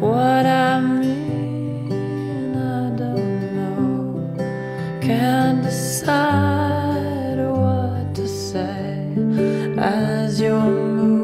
what I mean. I don't know, can't decide what to say as you move.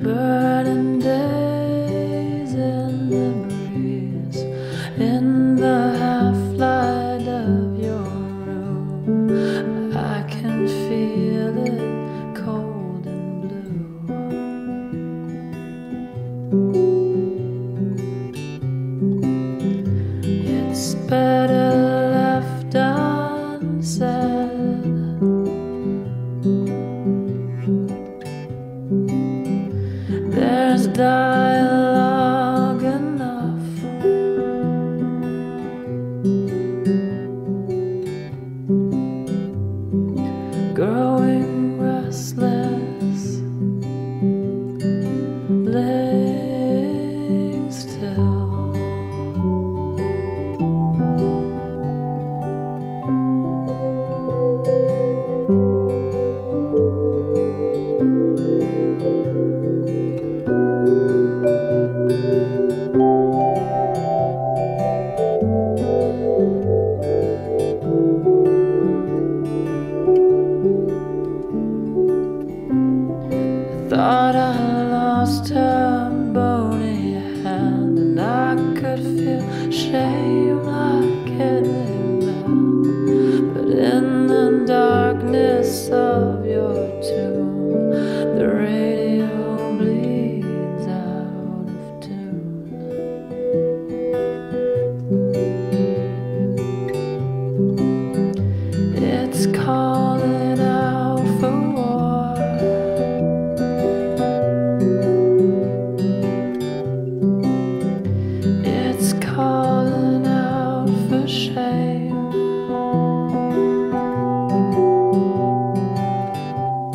Burning days the breeze. In the half light of your room, I can feel it cold and blue. It's better left unsaid. There's dialogue could feel shame like any man. But in the darkness of your tomb, the radio bleeds out of tune. It's calling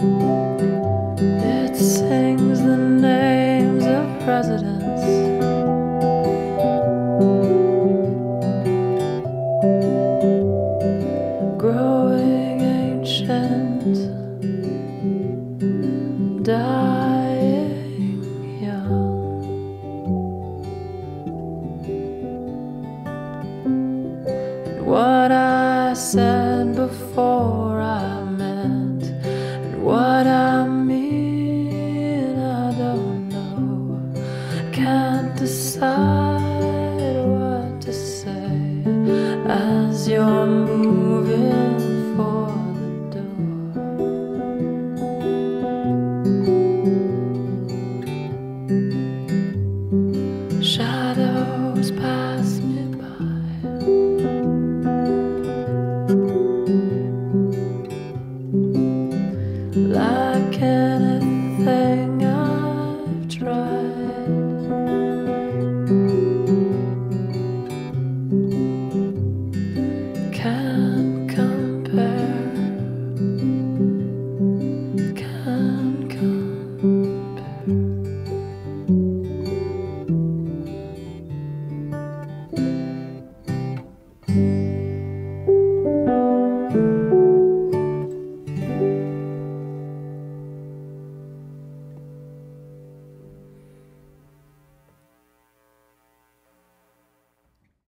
It sings the names of presidents. Growing ancient, dying young. What I said before as you're moving for the door. Shadows pass me by.